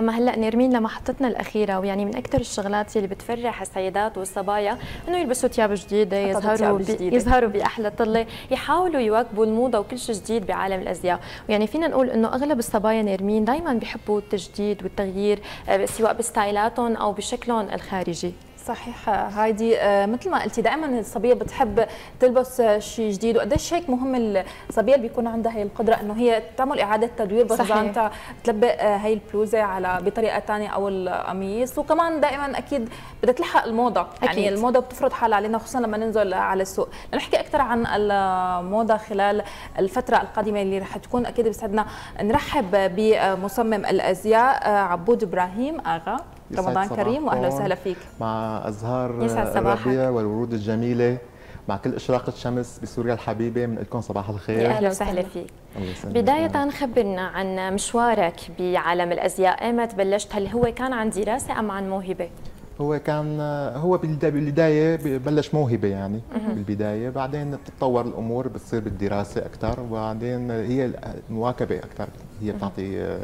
أما هلأ نرمين لمحطتنا الأخيرة ويعني من أكثر الشغلات اللي بتفرح السيدات والصبايا إنه يلبسوا ثياب جديدة يظهروا بي يظهروا بأحلى طلة يحاولوا يواكبوا الموضة وكل شيء جديد بعالم الأزياء. ويعني فينا نقول إنه أغلب الصبايا نرمين دائما بيحبوا التجديد والتغيير آه، سواء بستايلاتهم أو بشكلهم الخارجي. صحيح هايدي. آه، مثل ما قلتي دائما الصبية بتحب تلبس شيء جديد وقديش هيك مهم الصبية اللي بيكون عندها هي القدرة إنه هي تعمل إعادة تدوير اذا تلبق هي البلوزة على بطريقة ثانية أو القميص. وكمان دائما أكيد بدها تلحق الموضة. يعني أكيد. يعني الموضة بتفرض حالها علينا خصوصا لما ننزل على السوق. نحكي أكثر عن الموضة خلال الفترة القادمة اللي رح تكون. أكيد بيسعدنا نرحب بمصمم الأزياء عبود إبراهيم آغا. رمضان كريم واهلا وسهلا فيك. مع أزهار الربيع والورود الجميلة. مع كل اشراقه شمس بسوريا الحبيبة من لكم صباح الخير. أهلا وسهلا فيك. بداية خبرنا عن مشوارك بعالم الأزياء، أيمت بلشت؟ هل هو كان عن دراسة أم عن موهبة؟ هو كان هو بالبداية بلش موهبة يعني بالبداية. بعدين بتتطور الأمور بتصير بالدراسة أكثر وبعدين هي المواكبة أكثر هي بتعطي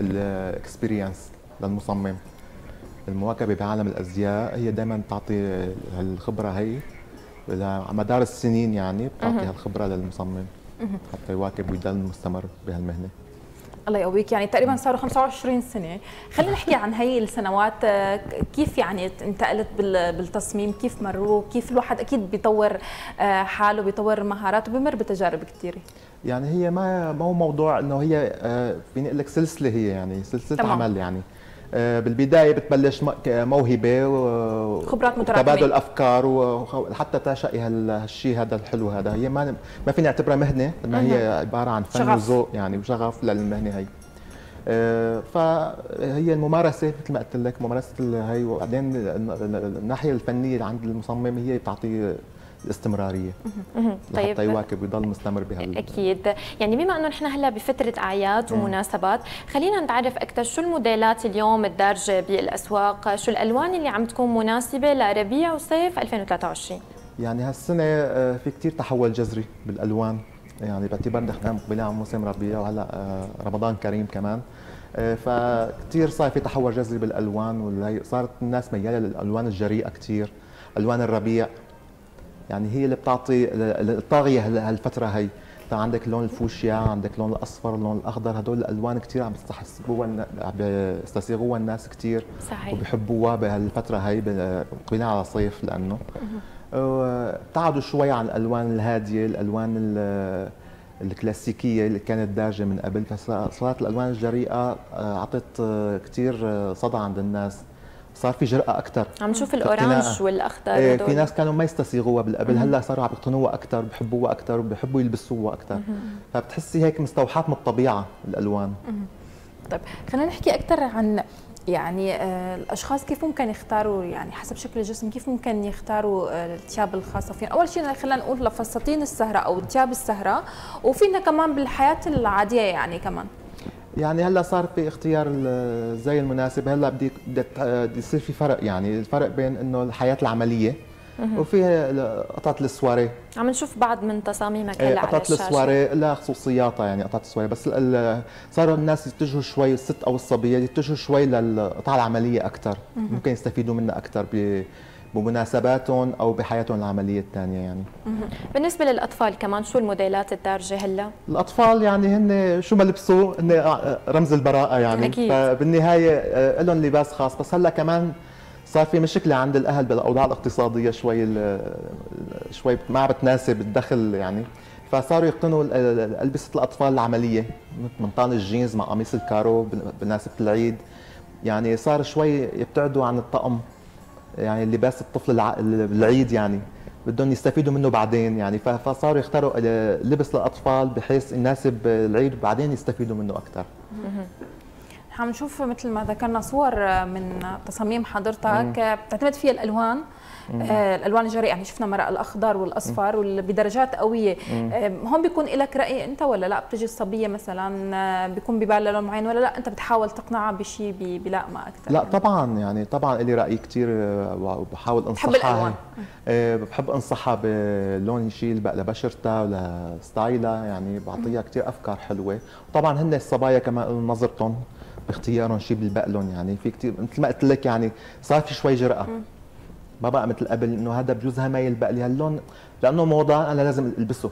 الاكسبيرينس للمصمم. المواكبة بعالم الأزياء هي دائما بتعطي الخبره هي على مدار السنين يعني بتعطي هالخبرة للمصمم حتى يواكب ويضل مستمر بهالمهنة. الله يقويك. يعني تقريبا صاروا 25 سنة. خلينا نحكي عن هي السنوات. كيف يعني انتقلت بالتصميم؟ كيف مروا؟ كيف الواحد أكيد بيطور آه، حاله بيطور مهاراته بمر بتجارب كثيره يعني هي ما هو موضوع إنه هي آه، فيني أقول لك سلسلة هي يعني سلسلة تمام. عمل يعني. آه، بالبداية بتبلش موهبة خبرات متراكمة. تبادل أفكار وحتى تنشئي هالشيء هذا الحلو هذا. هي ما ما فيني أعتبرها مهنة ما هي عبارة عن فن وذوق يعني وشغف للمهنة هي. آه، فهي الممارسة مثل ما قلت لك ممارسة هي وبعدين الناحية الفنية عند المصمم هي بتعطي الاستمراريه طيب لحتى يواكب ويضل مستمر بهال أكيد. يعني بما أنه نحن هلا بفترة أعياد ومناسبات خلينا نتعرف أكثر شو الموديلات اليوم الدارجة بالأسواق شو الألوان اللي عم تكون مناسبة لربيع وصيف 2023 يعني هالسنة آه، في كثير تحول جذري بالألوان. يعني باعتبار نحن مقبلين على موسم ربيع وهلا آه، رمضان كريم كمان. آه، فكثير صار في تحول جذري بالألوان صارت الناس ميالة للألوان الجريئة كثير ألوان الربيع. يعني هي اللي بتعطي الطاغية هالفترة هي عندك لون الفوشيا عندك لون الأصفر اللون الأخضر هدول الألوان كثير عم بيستحسبوها بيستسيغوها الناس كثير صحيح. وبيحبوها بهالفترة هي مقبلين على صيف لأنه. ابتعدوا شوي عن الألوان الهادية الألوان الكلاسيكية اللي كانت دارجة من قبل. فصارت الألوان الجريئة آه، أعطت آه، كثير آه، صدى عند الناس. صار في جرأة أكثر عم نشوف الأورانج والأخضر إيه في ناس كانوا ما يستسيغوها بالقبل. هلأ صاروا عم يقتنوها أكثر بحبوها أكثر وبحبوا يلبسوها أكثر فبتحسي هيك مستوحاة من الطبيعة الألوان. طيب خلينا نحكي أكثر عن يعني آه الأشخاص كيف ممكن يختاروا يعني حسب شكل الجسم كيف ممكن يختاروا آه الثياب الخاصة فيهم؟ أول شيء خلينا نقول لفساتين السهرة أو الثياب السهرة وفينا كمان بالحياة العادية يعني كمان. يعني هلا صار في اختيار الزي المناسب هلا بدي بدي يصير في فرق يعني الفرق بين إنه الحياة العملية وفي قطعه السواري. عم نشوف بعض من تصاميمك هلا على قطعه السواري لها خصوصياتها يعني قطعه السواري بس صاروا الناس يتجهوا شوي الست أو الصبية يتجهوا شوي للقطعه العملية أكثر ممكن يستفيدوا منها أكثر بمناسباتهم أو بحياتهم العملية الثانية يعني. بالنسبة للأطفال كمان شو الموديلات الدارجة هلا؟ الأطفال يعني هن شو ما لبسوا هن رمز البراءة يعني. أكيد. فبالنهاية آه، لهم لباس خاص. بس هلا كمان صار في مشكلة عند الأهل بالأوضاع الاقتصادية شوي شوي ما بتناسب الدخل يعني. فصاروا يقتنوا ألبسة الأطفال العملية مثل منطان الجينز مع قميص الكارو بمناسبه العيد. يعني صار شوي يبتعدوا عن الطقم. يعني لباس الطفل العيد يعني بدهم يستفيدوا منه بعدين يعني. فصاروا يختاروا لبس للأطفال بحيث يناسب العيد وبعدين يستفيدوا منه أكثر عم نشوف مثل ما ذكرنا صور من تصاميم حضرتك. بتعتمد فيها الألوان. آه الألوان الجريئة يعني شفنا مرق الأخضر والأصفر بدرجات قوية. آه هون بيكون لك رأي أنت ولا لا؟ بتجي الصبية مثلا آه بيكون ببالها لون معين ولا لا؟ أنت بتحاول تقنعها بشيء بلائمه أكثر؟ لا طبعا يعني طبعا لي رأي كثير وبحاول أنصحها بحب الألوان. آه بحب أنصحها بلون يشيل بقى لبشرتها ولستايلها يعني بعطيها كثير أفكار حلوة. وطبعا هن الصبايا كمان نظرتهم باختيارهم شيء بيلبق لهم يعني في كثير مثل ما قلت لك يعني صار في شوي جرأة. ما بقى مثل قبل إنه هذا بجوز ما يلبق لي. هاللون لأنه موضه أنا لازم ألبسه.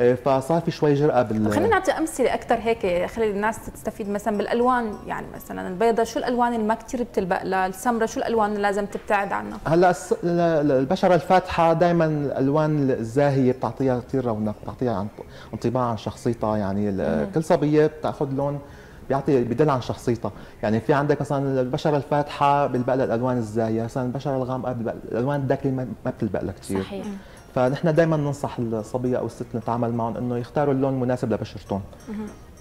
إيه، فصار في شوي جرأة بال خلينا نعطي أمثلة أكثر هيك خلي الناس تستفيد. مثلا بالألوان يعني مثلا البيضة شو الألوان اللي ما كثير بتلبق لها؟ السمراء شو الألوان اللي لازم تبتعد عنها؟ هلأ البشرة الفاتحة دائما الألوان الزاهية بتعطيها كثير رونق بتعطيها انطباع عن شخصيتها. يعني كل صبية بتأخذ لون بيعطي بدل عن شخصيتها. يعني في عندك مثلا البشرة الفاتحة بيلبق لها الألوان الزاهية مثلا البشرة الغامقة الألوان الداكنة ما بتلبق لها كثير صحيح. فنحن دائما ننصح الصبية أو الست نتعامل معهم إنه يختاروا اللون المناسب لبشرتهم.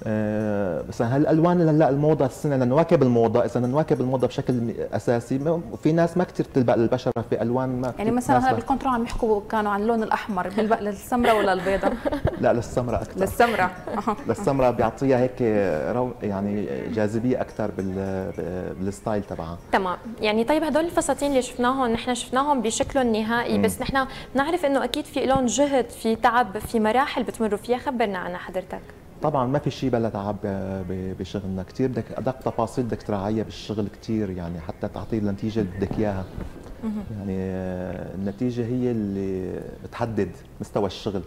آه بس هالالوان هلا الموضة السنة لنواكب الموضة. إذا نواكب الموضة بشكل أساسي في ناس ما كثير تلبق للبشرة في ألوان ما يعني مثلا هلا بالكونترول عم يحكوا كانوا عن اللون الأحمر بيلبق للسمراء ولا البيضاء لا للسمراء أكثر للسمراء للسمراء بيعطيها هيك رو يعني جاذبية أكثر بال style تبعها. تمام. يعني طيب هدول الفساتين اللي شفناهم نحن شفناهم بشكلهم النهائي بس نحن بنعرف إنه أكيد في لهم جهد في تعب في مراحل بتمروا فيها. خبرنا عنها حضرتك. طبعا ما في شيء بلا تعب بشغلنا كثير بدك ادق تفاصيل بدك تراعيها بالشغل كثير يعني حتى تعطي النتيجة اللي بدك إياها. يعني النتيجة هي اللي بتحدد مستوى الشغل.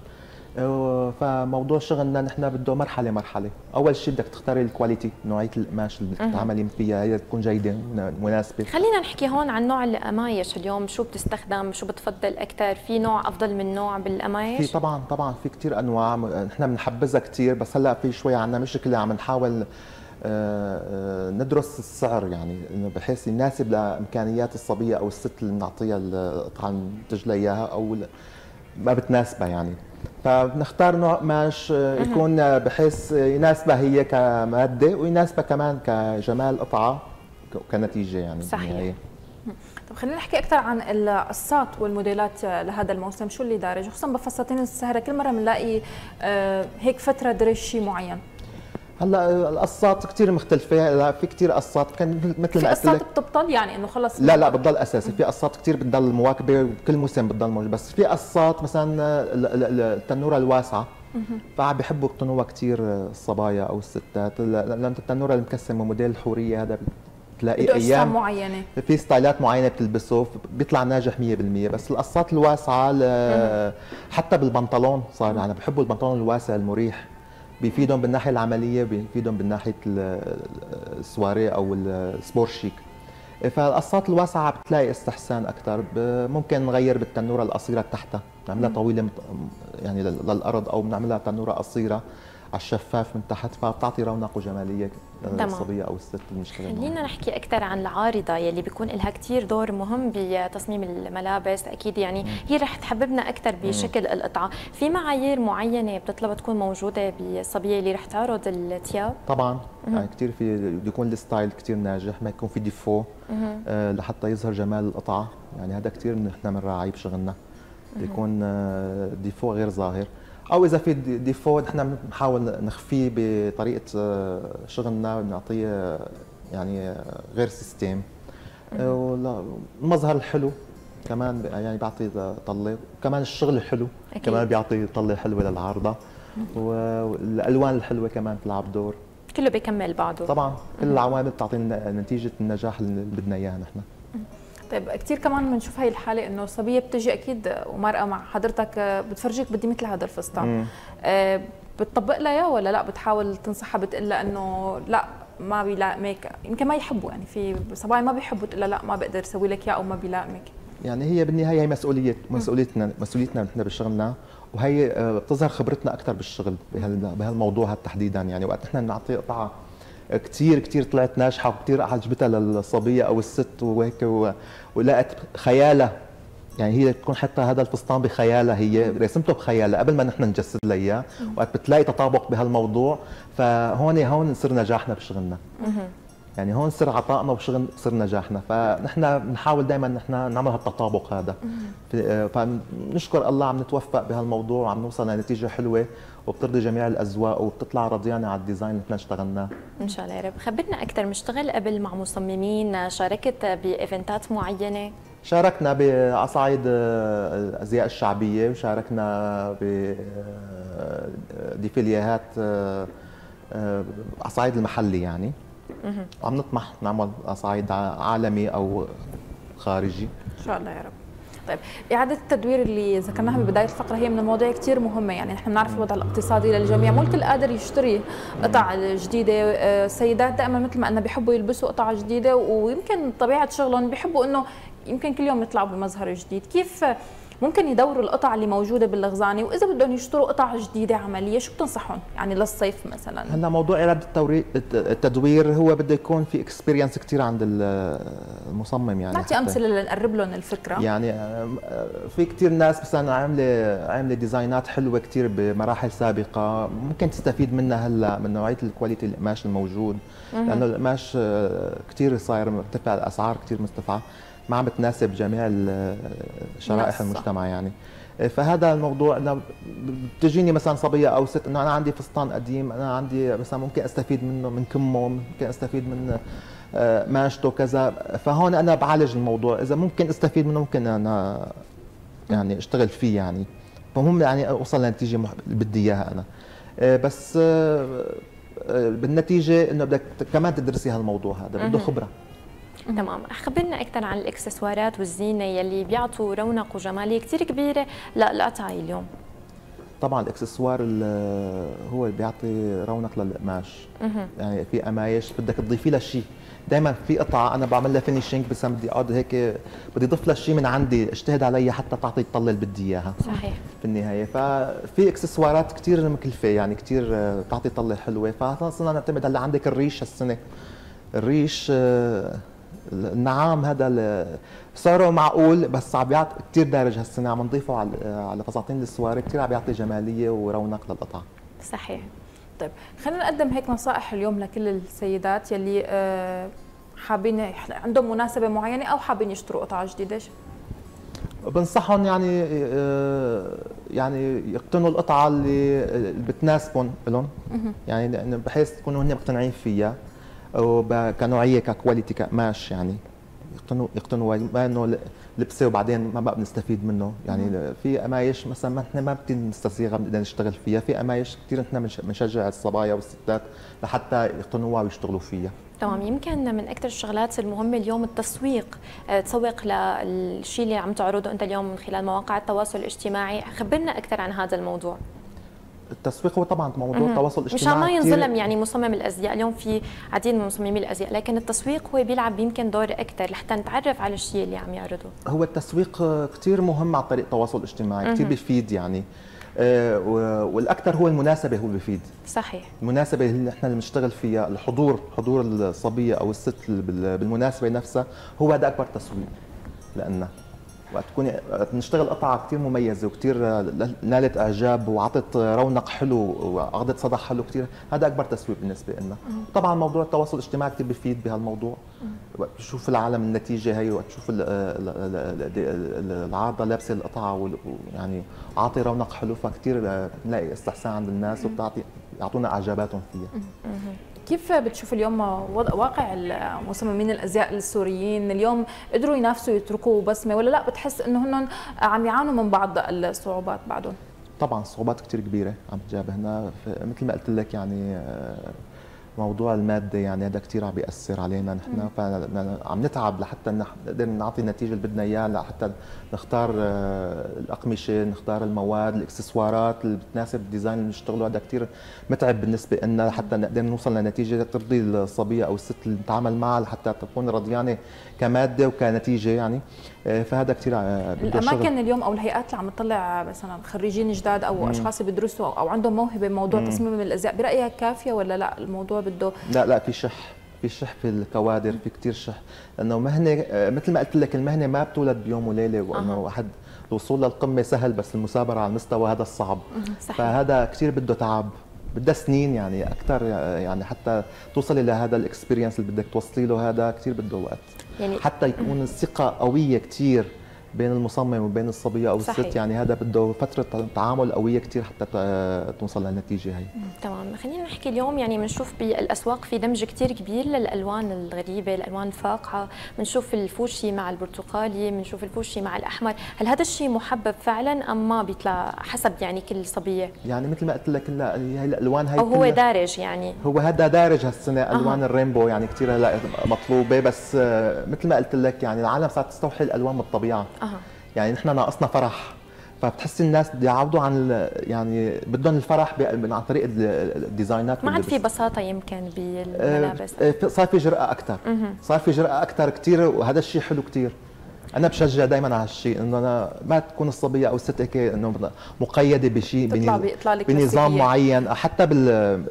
فموضوع شغلنا نحن بده مرحلة مرحلة. أول شيء بدك تختاري الكواليتي نوعية القماش اللي بدك تتعاملي فيها هي تكون جيدة مناسبة. خلينا نحكي هون عن نوع القمايش اليوم شو بتستخدم شو بتفضل أكثر في نوع أفضل من نوع بالقمايش؟ في طبعا طبعا في كثير أنواع نحن بنحبذها كثير بس هلأ في شوي عندنا مشكلة عم نحاول آه، آه، ندرس السعر يعني. إنه بحيث يناسب لامكانيات الصبية أو الست اللي بنعطيها القطعه لها إياها أو ما بتناسبها يعني. فبنختار نوع قماش يكون بحيث يناسبها هي كمادة ويناسبها كمان كجمال قطعة وكنتيجه يعني صحيح. طب خلينا نحكي أكثر عن القصات والموديلات لهذا الموسم. شو اللي دارج؟ خصوصا بفساتين السهرة كل مرة بنلاقي آه، هيك فترة درج شيء معين. هلا القصات كثير مختلفة في كثير قصات كان مثل ما قلت لك في قصات بتبطل يعني إنه خلص؟ لا لا بتضل أساسي. في قصات كثير بتضل مواكبة وكل موسم بتضل موجود بس في قصات مثلا التنورة الواسعة. فعم بيحبوا يقتنوها كثير الصبايا أو الستات. لأنه التنورة المكسمة موديل الحوريه هذا بتلاقي أيام معينة. في ستايلات معينة بتلبسه بيطلع ناجح 100% بس القصات الواسعة حتى بالبنطلون صار يعني بحبوا البنطلون الواسع المريح. بيفيدهم بالناحيه العملية بيفيدهم بالناحيه السواري أو ال sport chic. فالقصات الواسعة بتلاقي استحسان أكثر ممكن نغير بالتنورة القصيرة تحتها نعملها طويلة يعني للأرض أو بنعملها تنورة قصيرة. على الشفاف من تحت فبتعطي رونق وجماليه للصبيه أو الست المشكلة خلينا نحكي أكثر عن العارضة يلي بيكون لها كثير دور مهم بتصميم الملابس أكيد يعني هي رح تحببنا أكثر بشكل القطعه في معايير معينة بتطلب تكون موجودة بالصبيه اللي رح تعرض الثياب؟ طبعا. يعني كثير في بده يكون ال style كثير ناجح ما يكون في défaut آه لحتى يظهر جمال القطعه يعني هذا كثير نحن بنراعيه بشغلنا. يكون آه défaut غير ظاهر. أو إذا في défaut نحن بنحاول نخفيه بطريقة آه، شغلنا بنعطيه يعني غير system والمظهر الحلو كمان يعني بيعطي طلة. وكمان الشغل الحلو أكيد. كمان بيعطي طلة حلوة للعارضة. والالوان الحلوة كمان بتلعب دور. كله بيكمل بعضه. طبعا كل العوامل بتعطي نتيجة النجاح اللي بدنا إياها نحن. طيب كثير كمان بنشوف هاي الحالة إنه صبية بتجي أكيد ومرأة مع حضرتك بتفرجيك بدي مثل هذا الفستان. آه بتطبق لها اياه ولا لا؟ بتحاول تنصحها بتقول لها إنه لا ما بيلائمك. يمكن ما يحبوا يعني في صبايا ما بيحبوا تقول لها لا ما بقدر أسوي لك إياه أو ما بيلائمك. يعني هي بالنهاية هي مسؤولية مسؤوليتنا مسؤوليتنا نحن بشغلنا وهي آه، بتظهر خبرتنا أكثر بالشغل بهالموضوع تحديدا يعني. وقت نحن نعطي قطعه كثير كثير طلعت ناجحة وكثير عجبتها للصبية أو الست وهيك ولقت خيالها. يعني هي تكون حتى هذا الفستان بخيالها هي رسمته بخيالها قبل ما نحن نجسد لها إياه. وقت بتلاقي تطابق بهالموضوع فهون هون نصير نجاحنا بشغلنا. يعني هون صار عطائنا وشغل صار نجاحنا. فنحن بنحاول دائما نحن نعمل هالتطابق هذا. فنشكر الله عم نتوفق بهالموضوع وعم نوصل لنتيجة حلوة. وبترضي جميع الأذواق وبتطلع رضيانه على ال design اللي نحن اشتغلناه. إن شاء الله يا رب. خبرنا أكثر مشتغل قبل مع مصممين شاركت بإيفنتات معينة؟ شاركنا ع صعيد الأزياء الشعبية وشاركنا بديفيليهات ع صعيد المحلي يعني. وعم نطمح نعمل صعيد عالمي أو خارجي. إن شاء الله يا رب. طيب إعادة التدوير اللي ذكرناها ببداية الفقرة هي من المواضيع كثير مهمة يعني نحن بنعرف الوضع الاقتصادي للجميع. مو الكل قادر يشتري قطع جديدة السيدات آه، دائما مثل ما أنه بيحبوا يلبسوا قطع جديدة ويمكن طبيعة شغلهم بيحبوا إنه يمكن كل يوم يطلعوا بمظهر جديد. كيف ممكن يدوروا القطع اللي موجودة باللغزانه وإذا بدهم يشتروا قطع جديدة عملية شو بتنصحهم؟ يعني للصيف مثلا. هلا موضوع التوريد التدوير هو بده يكون في experience كثير عند المصمم يعني. نعطي أمثلة لنقرب لهم الفكرة. يعني في كثير ناس مثلا عاملة عاملة ديزاينات حلوة كثير بمراحل سابقة ممكن تستفيد منها هلا من نوعية ال quality القماش الموجود. لأنه القماش كثير صاير مرتفع الأسعار كثير مرتفعه ما عم بتناسب جميع شرائح المجتمع يعني. فهذا الموضوع إنه بتجيني مثلا صبية أو ست إنه أنا عندي فستان قديم أنا عندي مثلا ممكن أستفيد منه من كمه ممكن أستفيد من آه، ماشته كذا. فهون أنا بعالج الموضوع. إذا ممكن أستفيد منه ممكن أنا يعني أشتغل فيه يعني. فمهم يعني أوصل لنتيجة اللي بدي إياها أنا. آه، بس آه، بالنتيجة إنه بدك كمان تدرسي هالموضوع هذا بده خبرة. تمام. خبرنا أكثر عن الإكسسوارات والزينة يلي بيعطوا رونق وجمالية كثير كبيرة للقطعه اليوم. طبعا الإكسسوار هو اللي بيعطي رونق للقماش. يعني في قمايش بدك تضيفي لها شيء دائما في قطعة أنا بعمل لها فينيشينج بس بدي أقعد هيك بدي اضيف لها شيء من عندي اجتهد علي حتى تعطي الطله اللي بدي إياها. صحيح. في النهاية. ففي إكسسوارات كثير مكلفة يعني كثير تعطي طله حلوة. فصرنا نعتمد هلا عندك الريش هالسنة. الريش النعام هذا صاروا معقول بس عم بيعطي كثير دارج هالسنة. عم نضيفه على على فساتين السواري كثير عم بيعطي جمالية ورونق للقطعة. صحيح. طيب خلينا نقدم هيك نصائح اليوم لكل السيدات يلي آه، حابين عندهم مناسبة معينة أو حابين يشتروا قطعة جديدة. بنصحهم يعني آه، يعني يقتنوا القطعة اللي بتناسبهم لهم يعني بحيث يكونوا هن مقتنعين فيها كنوعيه ككواليتي كقماش يعني. يقتنوا يقتنوا ما انه لبسة وبعدين ما بقى بنستفيد منه. يعني في قمايش مثلا ما إحنا ما بنستسيغها بنقدر نشتغل فيها. في قمايش كثير إحنا بنشجع الصبايا والستات لحتى يقتنوها ويشتغلوا فيها. تمام. يمكن من أكثر الشغلات المهمة اليوم التسويق. آه، تسوق للشيء اللي عم تعرضه أنت اليوم من خلال مواقع التواصل الاجتماعي. خبرنا أكثر عن هذا الموضوع. التسويق هو طبعا موضوع التواصل الاجتماعي مشان ما ينظلم يعني مصمم الأزياء. اليوم في عديد من مصممي الأزياء لكن التسويق هو بيلعب يمكن دور أكثر لحتى نتعرف على الشيء اللي عم يعرضه. هو التسويق كثير مهم عن طريق التواصل الاجتماعي كثير بيفيد يعني. آه، والاكثر هو المناسبة هو بيفيد. صحيح. المناسبة اللي نحن اللي بنشتغل فيها الحضور حضور الصبية أو الست بالمناسبة نفسها هو هذا أكبر تسويق لنا وقت تكوني نشتغل قطعة كثير مميزة وكثير نالت إعجاب وعطت رونق حلو وعقدت صدى حلو كثير هذا أكبر تسويق بالنسبة لنا طبعا موضوع التواصل الاجتماعي كثير بفيد بهالموضوع. وقت تشوف العالم النتيجة هي وقت تشوف العارضه لابسة القطعة ويعني عاطي رونق حلو فكثير بنلاقي استحسان عند الناس وبتعطي يعطونا إعجاباتهم فيها. كيف بتشوف اليوم واقع مصممين الأزياء السوريين؟ اليوم قدروا ينافسوا يتركوا بصمة ولا لأ؟ بتحس إنه هن عم يعانوا من بعض الصعوبات بعدهم؟ طبعا صعوبات كثير كبيرة عم تجابهنا مثل ما قلت لك يعني آه، موضوع المادة يعني هذا كثير عم بيأثر علينا نحن. فعم نتعب لحتى نقدر نعطي النتيجه اللي بدنا إياها لحتى نختار آه، الأقمشة نختار المواد الإكسسوارات اللي بتناسب الديزاين اللي بنشتغله. هذا كثير متعب بالنسبة لنا لحتى نقدر نوصل لنتيجة ترضي الصبية أو الست اللي نتعامل معها لحتى تكون رضيانه كمادة وكنتيجة يعني. آه، فهذا كثير آه، الأماكن اليوم أو الهيئات اللي عم تطلع مثلا خريجين جداد أو مم. أشخاص بيدرسوا أو عندهم موهبة بموضوع تصميم الأزياء برأيك كافية ولا لأ؟ الموضوع بده لا لا في شح في شح في الكوادر في كثير شح. لأنه مهنة آه، مثل ما قلت لك المهنة ما بتولد بيوم وليلة وانه واحد الوصول للقمة سهل بس المثابرة على المستوى هذا الصعب. صحيح. فهذا كثير بده تعب. بدها سنين يعني أكثر يعني حتى توصلي لهذا ال experience اللي بدك توصلي له هذا كثير بده وقت. يعني حتى يكون الثقه قوية كثير بين المصمم وبين الصبية أو صحيح. الست يعني هذا بده فترة تعامل قوية كثير حتى توصل للنتيجة هي تمام. خلينا نحكي اليوم يعني بنشوف بالأسواق في دمج كثير كبير للألوان الغريبة الألوان الفاقعة. بنشوف الفوشي مع البرتقالي بنشوف الفوشي مع الأحمر. هل هذا الشيء محبب فعلا أم ما بيطلع حسب يعني كل صبية؟ يعني مثل ما قلت لك هي الألوان هي أو هو دارج يعني؟ هو هذا دارج هالسنة ألوان أه. ال rainbow يعني كثير هلأ مطلوبة بس مثل ما قلت لك يعني العالم صارت تستوحي الألوان من الطبيعه أه. يعني نحن ناقصنا فرح. فبتحسي الناس بده يعودوا عن يعني بدهم الفرح عن طريق الديزاينات ما عاد في بساطة يمكن بالملابس. آه صار في جرأة أكثر صار في جرأة أكثر كثير وهذا الشيء حلو كثير أنا بشجع دائما على هالشيء إنه أنا ما تكون الصبية أو الست هيك إنه مقيدة بشيء بنظام معين. حتى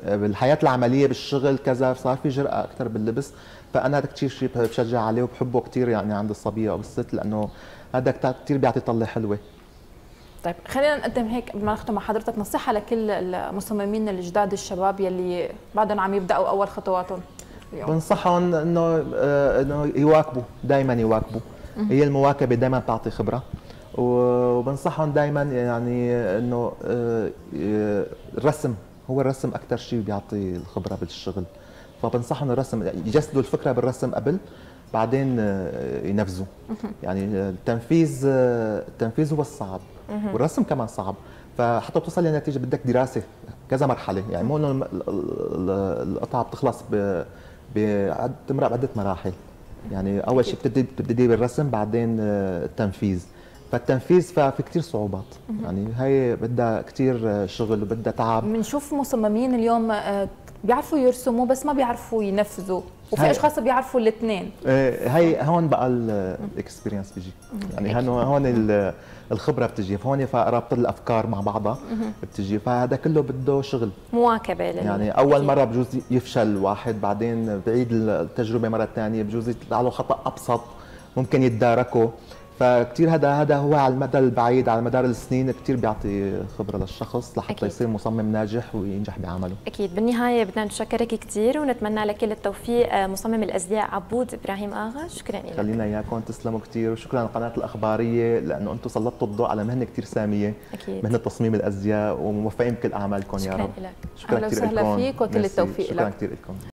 بالحياة العملية بالشغل كذا صار في جرأة أكثر باللبس. فأنا هذا كثير شيء بشجع عليه وبحبه كثير يعني عند الصبية أو الست لأنه هذا كثير بيعطي طلة حلوة. طيب خلينا نقدم هيك قبل ما نختم مع حضرتك نصيحة لكل المصممين الجداد الشباب يلي بعدهم عم يبدأوا أول خطواتهم اليوم. بنصحهم إنه آه، إنه يواكبوا دائما يواكبوا. هي المواكبة دائما بتعطي خبرة. وبنصحهم دائما يعني إنه آه، الرسم هو الرسم أكثر شيء بيعطي الخبرة بالشغل. فبنصحهم الرسم يجسدوا الفكرة بالرسم قبل بعدين آه، ينفذوا. يعني التنفيذ التنفيذ هو الصعب والرسم كمان صعب. فحتى توصل لنتيجة بدك دراسة كذا مرحلة. يعني مو إنه القطعه بتخلص ب بعدة مراحل. يعني أول شيء بتبتدي بتبتدي بالرسم بعدين آه، التنفيذ. فالتنفيذ ففي كثير صعوبات. يعني هي بدها كثير شغل وبدها تعب. بنشوف مصممين اليوم آه، بيعرفوا يرسموا بس ما بيعرفوا ينفذوا. وفي أشخاص بيعرفوا الاثنين هي هون بقى الاكسبيرينس بيجي. يعني هون الخبرة بتجي. فهون فرابط الأفكار مع بعضها بتجي. فهذا كله بده شغل. مواكبة يعني أول مرة بجوز يفشل واحد بعدين بعيد التجربة مرة ثانية بجوز يطلع له خطأ أبسط ممكن يتداركه. فكتير هذا هذا هو على المدى البعيد على مدار السنين كتير بيعطي خبرة للشخص لحتى أكيد. يصير مصمم ناجح وينجح بعمله. أكيد. بالنهاية بدنا نشكرك كثير ونتمنى لك كل التوفيق آه، مصمم الأزياء عبود إبراهيم آغا. شكرا لك. خلينا إياكم تسلموا كثير وشكرا للقناه الأخبارية لأنه أنتم سلطتوا الضوء على مهنة كثير سامية أكيد. مهنة تصميم الأزياء وموفقين بكل أعمالكم يا رب. شكرا كثير لكم شكرا وسهلا فيك وكل التوفيق شكرا لك. شكرا كثير لكم.